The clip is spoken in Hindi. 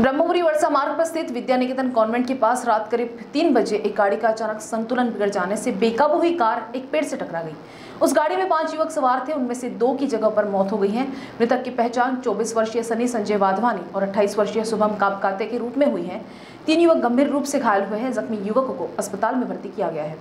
ब्रह्मपुरी वर्षा मार्ग पर स्थित विद्या निकेतन कॉन्वेंट के पास रात करीब तीन बजे एक गाड़ी का अचानक संतुलन बिगड़ जाने से बेकाबू हुई कार एक पेड़ से टकरा गई। उस गाड़ी में पाँच युवक सवार थे, उनमें से दो की जगह पर मौत हो गई है। मृतक की पहचान 24 वर्षीय सनी संजय वाधवानी और 28 वर्षीय शुभम कापकाते के रूप में हुई है। तीन युवक गंभीर रूप से घायल हुए हैं। जख्मी युवकों को अस्पताल में भर्ती किया गया है।